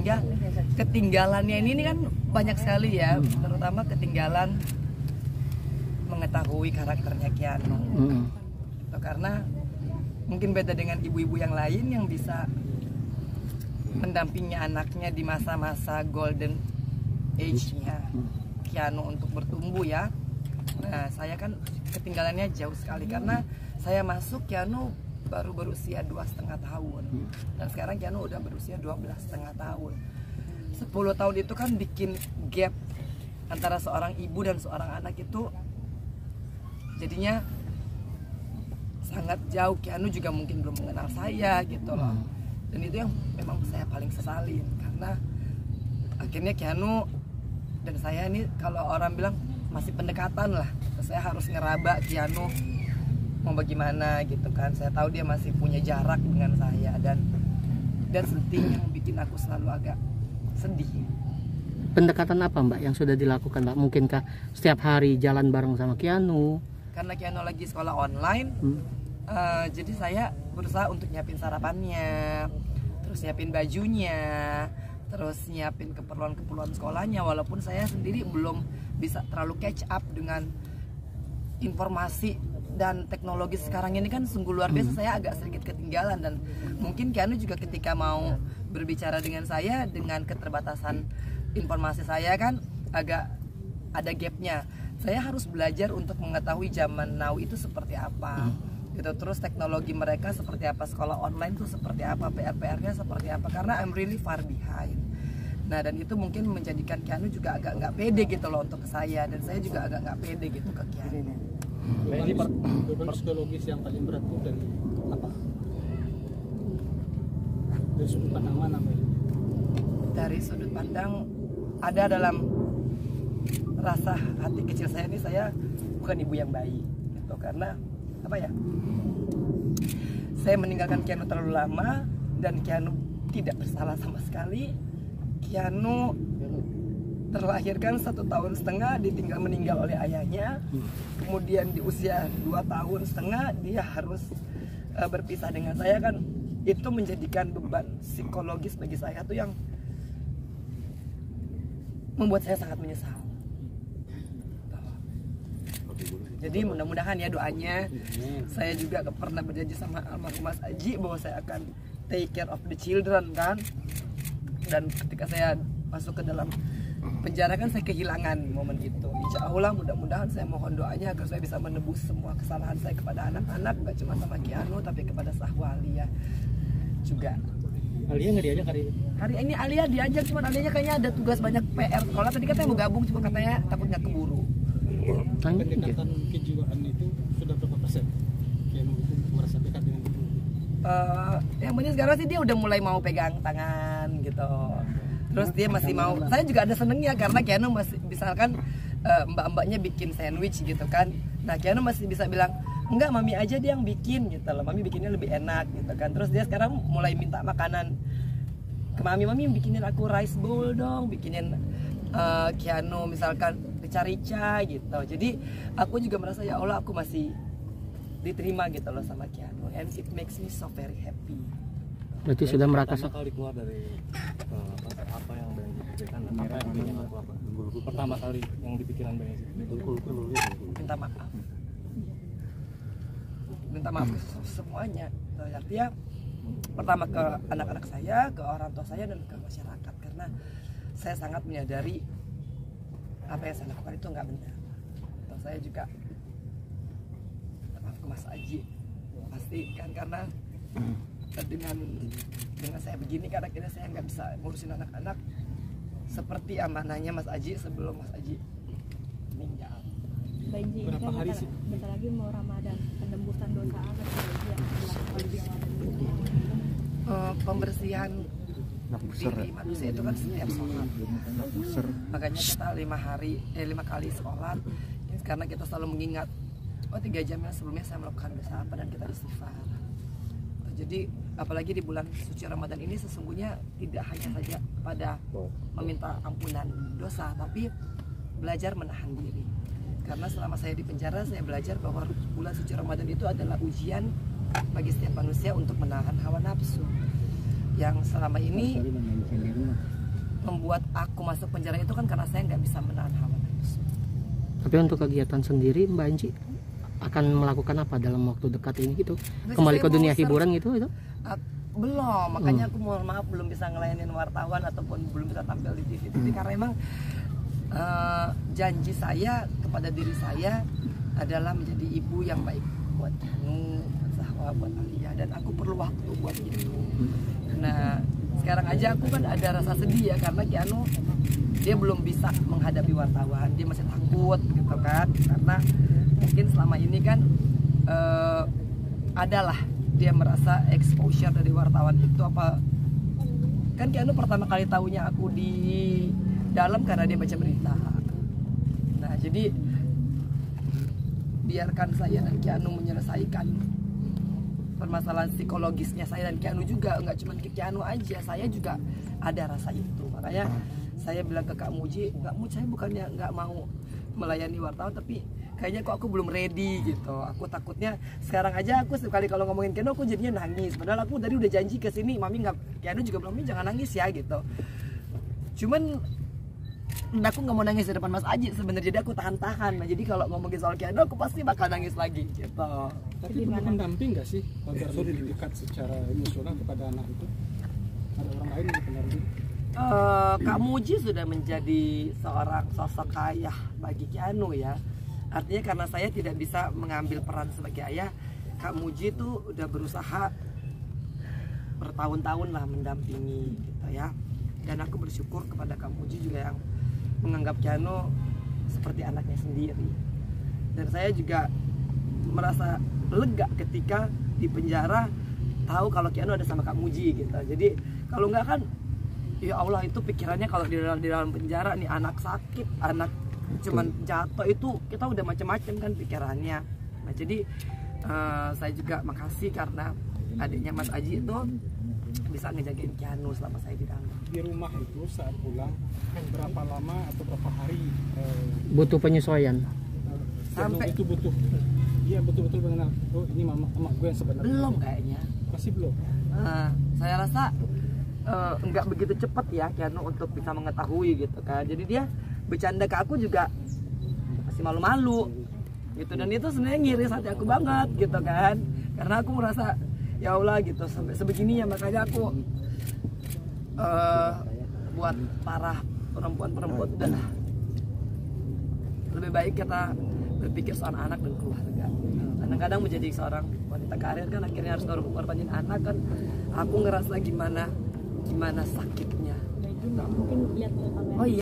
sehingga ketinggalannya ini, ini kan banyak sekali ya terutama ketinggalan mengetahui karakternya Keanu Mm. Gitu, karena mungkin beda dengan ibu-ibu yang lain yang bisa mendampingi anaknya di masa-masa golden age-nya Keanu untuk bertumbuh ya. Nah, saya kan ketinggalannya jauh sekali karena saya masuk Keanu baru berusia dua setengah tahun. Dan sekarang Keanu udah berusia 12 setengah tahun. 10 tahun itu kan bikin gap antara seorang ibu dan seorang anak itu jadinya sangat jauh. Keanu juga mungkin belum mengenal saya gitu loh. Dan itu yang memang saya paling sesalin karena akhirnya Keanu dan saya ini kalau orang bilang masih pendekatan lah. Saya harus ngeraba Keanu mau bagaimana gitu kan saya tahu dia masih punya jarak dengan saya dan dan sedih yang bikin aku selalu agak sedih Pendekatan apa Mbak yang sudah dilakukan Mbak? Mungkinkah setiap hari jalan bareng sama Kianu? karena Keanu lagi sekolah online Hmm. Eh, jadi saya berusaha untuk nyiapin sarapannya, terus nyiapin bajunya, terus nyiapin keperluan-keperluan sekolahnya. Walaupun saya sendiri belum bisa terlalu catch up dengan informasi dan teknologi sekarang ini kan sungguh luar biasa. Saya agak sedikit ketinggalan dan mungkin Keanu juga ketika mau berbicara dengan saya dengan keterbatasan informasi saya kan agak ada gapnya. Saya harus belajar untuk mengetahui zaman now itu seperti apa gitu. Terus teknologi mereka seperti apa sekolah online tuh seperti apa PR-PR-nya seperti apa karena I'm really far behind. Nah dan itu mungkin menjadikan Keanu juga agak nggak pede gitu loh untuk saya dan saya juga agak nggak pede gitu ke Keanu Beban, beban psikologis yang paling berat itu dari apa? Dari sudut pandang mana, Mbak? dari sudut pandang ada dalam rasa hati kecil saya ini saya bukan ibu yang baik gitu karena apa ya saya meninggalkan Keanu terlalu lama dan Keanu tidak bersalah sama sekali Keanu terlahirkan satu tahun setengah ditinggal meninggal oleh ayahnya. Kemudian di usia dua tahun setengah dia harus eh, berpisah dengan saya kan. Itu menjadikan beban psikologis bagi saya tuh yang membuat saya sangat menyesal. Jadi mudah-mudahan ya doanya. Saya juga pernah berjanji sama almarhum Mas Aji bahwa saya akan take care of the children kan. Dan ketika saya masuk ke dalam penjara kan saya kehilangan momen itu. Insya Allah mudah-mudahan saya mohon doanya agar saya bisa menebus semua kesalahan saya kepada anak-anak gak cuma sama Kianu tapi kepada Sahwalia juga. Alia nggak diajak hari ini? hari ini Alia diajak cuman Alianya kayaknya ada tugas banyak PR sekolah tadi katanya mau gabung cuma katanya takutnya keburu. Tanya, Pendekatan kejiwaan itu sudah berapa persen? Yang itu merasa dekat dengan ibu. Eh, yang penting sekarang sih dia udah mulai mau pegang tangan gitu terus dia masih mau. Saya juga ada senengnya karena Keanu masih misalkan eh, mbak-mbaknya bikin sandwich gitu kan. Nah Keanu masih bisa bilang enggak mami aja dia yang bikin gitu loh. Mami bikinnya lebih enak gitu kan. Terus dia sekarang mulai minta makanan ke mami mami bikinin aku rice bowl dong bikinin eh, Keanu misalkan rica-rica gitu. Jadi aku juga merasa ya Allah aku masih diterima gitu loh sama Keanu. And it makes me so very happy Berarti sudah merasa kali keluar dari eh, apa, apa yang Bang pikirkan dan apa yang ingin aku apa? Pertama kali yang dipikiran Bang Ezi minta maaf. Minta maaf semuanya. Berarti ya pertama ke anak-anak saya ke orang tua saya dan ke masyarakat. Karena saya sangat menyadari apa yang saya lakukan itu nggak benar. Dan saya juga minta maaf ke Mas Aji. Pasti kan karena dengan dengan saya begini karena akhirnya saya nggak bisa ngurusin anak-anak. Seperti amanahnya Mas Aji sebelum Mas Aji meninggal. Baik, Ji, ini Berapa kan hari bentar, sih? bentar lagi mau Ramadan, penembusan dosa Ji, yang Ramadan? Eh, pembersihan diri manusia itu kan setiap sholat. makanya kita lima hari eh lima kali sholat. Ini karena kita selalu mengingat oh tiga jam yang sebelumnya saya melakukan dosa apa dan kita istighfar. Jadi apalagi di bulan suci Ramadan ini sesungguhnya tidak hanya saja kepada meminta ampunan dosa tapi belajar menahan diri karena selama saya di penjara saya belajar bahwa bulan suci Ramadan itu adalah ujian bagi setiap manusia untuk menahan hawa nafsu yang selama ini membuat aku masuk penjara itu kan karena saya nggak bisa menahan hawa nafsu Tapi untuk kegiatan sendiri Mbak Anji akan melakukan apa dalam waktu dekat ini gitu? Kembali ke dunia hiburan gitu itu? Belum makanya aku mohon maaf belum bisa ngelayanin wartawan ataupun belum bisa tampil di TV TV karena emang eh, janji saya kepada diri saya adalah menjadi ibu yang baik buat Anu, buat Zahwa, buat Alia dan aku perlu waktu buat itu. Nah sekarang aja aku kan ada rasa sedih ya karena Kianu dia belum bisa menghadapi wartawan dia masih takut gitu kan karena mungkin selama ini kan eh, adalah dia merasa exposure dari wartawan itu apa? Kan Kianu pertama kali tahunya aku di dalam karena dia baca berita. Nah jadi biarkan saya dan Kianu menyelesaikan permasalahan psikologisnya saya dan Kianu juga. Nggak cuma ke Kianu aja saya juga ada rasa itu. Makanya saya bilang ke Kak Muji Kak Muji saya bukannya nggak mau melayani wartawan tapi kayaknya kok aku belum ready gitu. Aku takutnya sekarang aja aku sekali kalau ngomongin Kianu aku jadinya nangis. Padahal aku tadi udah janji ke sini mami nggak Kianu juga belum "Mami, jangan nangis ya gitu. Cuman dan aku nggak mau nangis di depan Mas Aji sebenarnya jadi aku tahan-tahan. Nah jadi kalau ngomongin soal Kiano aku pasti bakal nangis lagi gitu. Tapi perlu pendamping nggak sih? Agar lebih dekat secara emosional kepada anak itu? Ada orang lain yang pendamping? Eh, Kak Muji sudah menjadi seorang sosok ayah bagi Kianu ya. Artinya karena saya tidak bisa mengambil peran sebagai ayah Kak Muji itu udah berusaha bertahun-tahun lah mendampingi gitu ya. Dan aku bersyukur kepada Kak Muji juga yang menganggap Kiano seperti anaknya sendiri. Dan saya juga merasa lega ketika di penjara tahu kalau Kiano ada sama Kak Muji gitu. Jadi kalau nggak kan ya Allah itu pikirannya kalau di dalam di dalam penjara nih anak sakit anak cuman jatuh itu kita udah macam-macam kan pikirannya. Nah jadi eh, saya juga makasih karena adiknya Mas Aji itu bisa ngejagain Kiano selama saya di dalam. Di rumah itu saat pulang berapa lama atau berapa hari eh, Butuh penyesuaian. Sampai- itu butuh Iya betul-betul mengenal Oh ini mama, mama gue yang sebenarnya. Belum kayaknya. Masih belum? Nah, saya rasa eh, nggak begitu cepat ya Kiano untuk bisa mengetahui gitu kan. Jadi dia bercanda ke aku juga masih malu-malu gitu dan itu sebenarnya ngiris hati aku banget gitu kan. Karena aku merasa ya Allah gitu sampai sebegini ya makanya aku eh, buat para perempuan-perempuan udah lebih baik kita berpikir soal anak dan keluarga kadang-kadang menjadi seorang wanita karir kan akhirnya harus ngorbanin anak kan aku ngerasa gimana gimana sakitnya. Iya, oh iya.